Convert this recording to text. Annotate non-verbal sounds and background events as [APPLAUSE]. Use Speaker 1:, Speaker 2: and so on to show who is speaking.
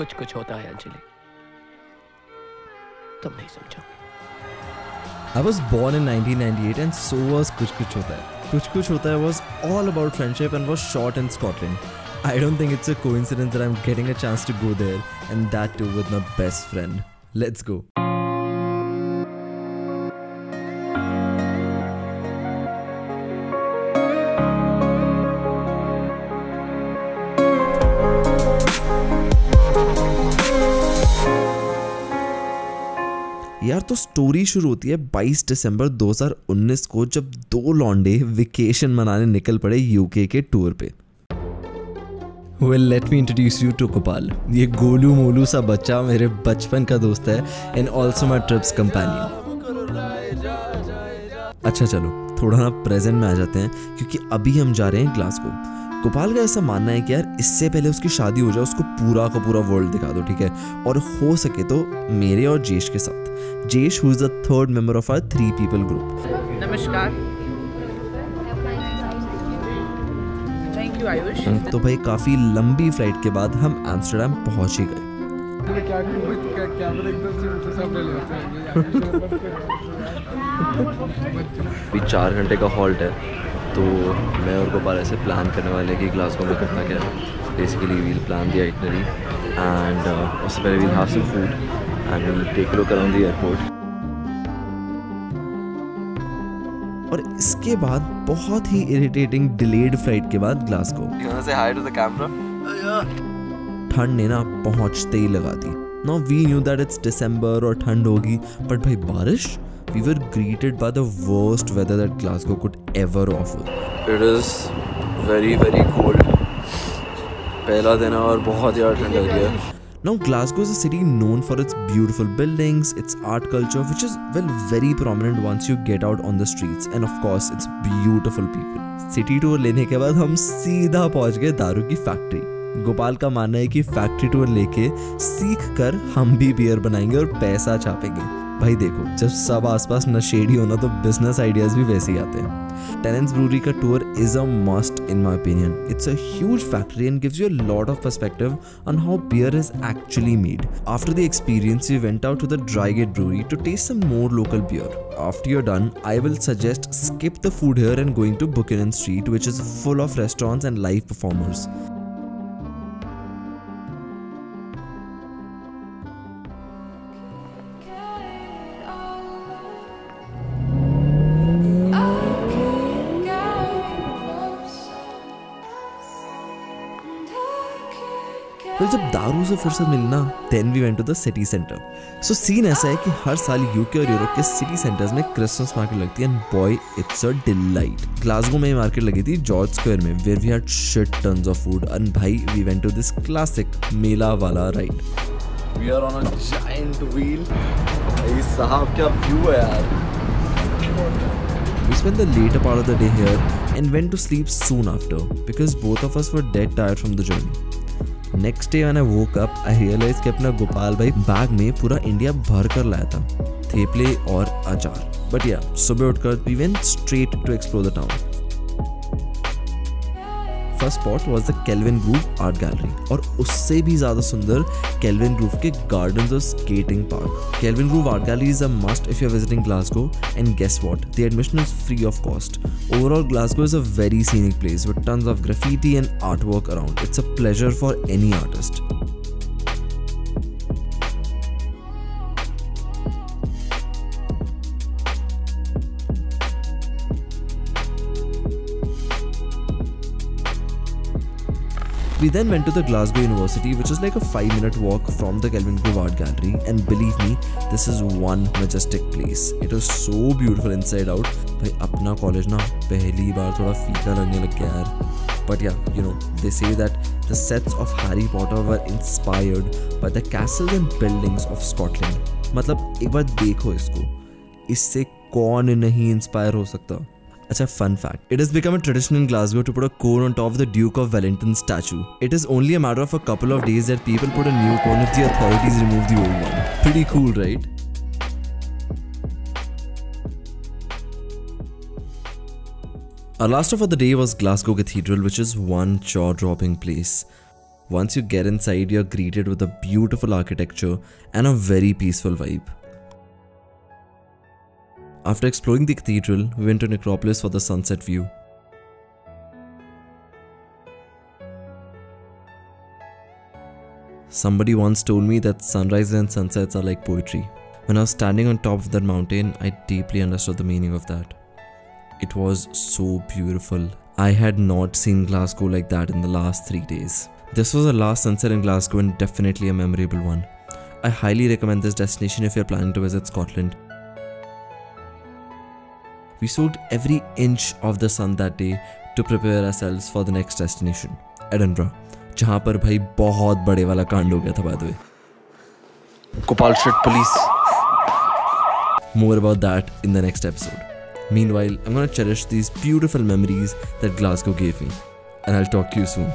Speaker 1: कुछ कुछ होता है अंजलि तुम नहीं समझो
Speaker 2: I was born in 1998 and so was Kuch Kuch Hota Hai. Kuch Kuch Hota Hai was all about friendship and was shot in Scotland. I don't think it's a coincidence that I'm getting a chance to go there and that too with my best friend. Let's go. यार तो story शुरू होती है 22 दिसंबर 2019 को जब दो लॉन्डे vacation मनाने निकल पड़े यूके के टूर पे। Well let me introduce you to Gopal ये गोलू मोलू सा बच्चा मेरे बचपन का दोस्त है and also my trips companion अच्छा चलो थोड़ा ना प्रेजेंट में आ जाते हैं क्योंकि अभी हम जा रहे हैं ग्लासगो गोपाल का ऐसा मानना है कि यार इससे पहले उसकी शादी हो जाए उसको पूरा का पूरा वर्ल्ड दिखा दो ठीक है? और हो सके तो मेरे और जेश के साथ। Jesh who is the third member of our three people group
Speaker 3: नमस्कार। थैंक यू आयुष
Speaker 2: तो भाई काफ़ी लंबी फ़्लाइट के बाद हम एम्स्टर्डम पहुँच ही गए। [LAUGHS] चार घंटे का हॉल्ट है। तो मैं और गोपाल ऐसे प्लान करने वाले कि ग्लासगो में करना क्या है। Basically we'll plan the itinerary and उससे पहले we'll have some food and we'll take look around the airport और इसके बाद बहुत ही इरिटेटिंग डिलेड फ़्लाइट के बाद ग्लासगो से हाय टू द कैमरा ठंड ने ना पहुँचते ही लगा दी। Now we knew that it's December और ठंड होगी बट भाई बारिश? We were greeted by the worst weather that Glasgow could ever offer.
Speaker 4: It is very very cold. पहला दिन है और बहुत ज़्यादा ठंड लग रही है
Speaker 2: Now, Glasgow is a city known for its beautiful buildings, its art culture, which is well very prominent once you get out on the streets, and of course, its beautiful people. City tour लेने के बाद हम सीधा पहुँच गए दारू की factory Gopal का मानना है कि फैक्ट्री टूर लेके सीख कर हम भी बियर बनाएँगे और पैसा छापेंगे भाई देखो जब सब आसपास नशेड़ी होना तो बिजनेस आइडियाज भी वैसे ही आते हैं टेनेंस ब्रूरी का tour is a must in my opinion it's a huge factory and gives you a lot of perspective on how beer is actually made. After the experience, we went out to the Drygate Brewery to taste some more local beer. After you're done, I will suggest skip the food here and going to Buchanan Street, which is full of restaurants and live performers. फिर जब दारू से फुर्सत मिलना then we went to the city centre so scene ऐसा है कि हर साल यूके और यूरोप के सिटी सेंटर्स में क्रिसमस मार्केट लगती है and boy it's a delight Glasgow में मार्केट लगी थी जॉर्ज स्क्वायर में where we had shit tons of food and भाई we went to this classic मेला वाला ride
Speaker 4: we are on a giant wheel भाई साहब क्या व्यू है यार?
Speaker 2: We spent the later part of the day here and went to sleep soon after because both of us were dead tired from the journey. Next day मैंने वो cup I realise कि अपना गोपाल भाई bag में पूरा India भर कर लाया था, थेपले और अचार। बट या सुबह उठकर we went straight to explore the town first spot was the Kelvingrove art gallery और उससे भी ज़्यादा सुंदर कैलविन ग्रूव के गार्डन और skating park Kelvingrove art gallery is a must if you visiting Glasgow and guess what the admission is free of cost overall Glasgow is a very scenic place with tons of graffiti and art work around it's a pleasure for any We then went to the Glasgow University, which is like a 5 minute walk from the Kelvin Grove Art Gallery. And believe me, this is one majestic place. It is so beautiful inside out. भाई अपना college ना पहली बार थोड़ा फीका लगने लग गया यार But yeah, you know, they say that the sets of Harry Potter were inspired by the castles and buildings of Scotland. मतलब एक बार देखो इसको इससे कौन नहीं इंस्पायर हो सकता Acha, fun fact. It has become a tradition in Glasgow to put a cone on top of the Duke of Wellington's statue. It is only a matter of a couple of days that people put a new cone if the authorities remove the old one. Pretty cool, right? Our last stop of the day was Glasgow Cathedral, which is one jaw dropping place. Once you get inside, you're greeted with a beautiful architecture and a very peaceful vibe. After exploring the cathedral, we went to Necropolis for the sunset view. Somebody once told me that sunrises and sunsets are like poetry. When I was standing on top of that mountain, I deeply understood the meaning of that. It was so beautiful. I had not seen Glasgow like that in the last three days. This was the last sunset in Glasgow and definitely a memorable one. I highly recommend this destination if you're planning to visit Scotland. We soaked every inch of the sun that day to prepare ourselves for the next destination, Edinburgh, जहाँ पर भाई बहुत बड़े वाला कांड हो गया था by the way.
Speaker 4: Gopal Street Police.
Speaker 2: More about that in the next episode. Meanwhile, I'm gonna cherish these beautiful memories that Glasgow gave me, and I'll talk to you soon.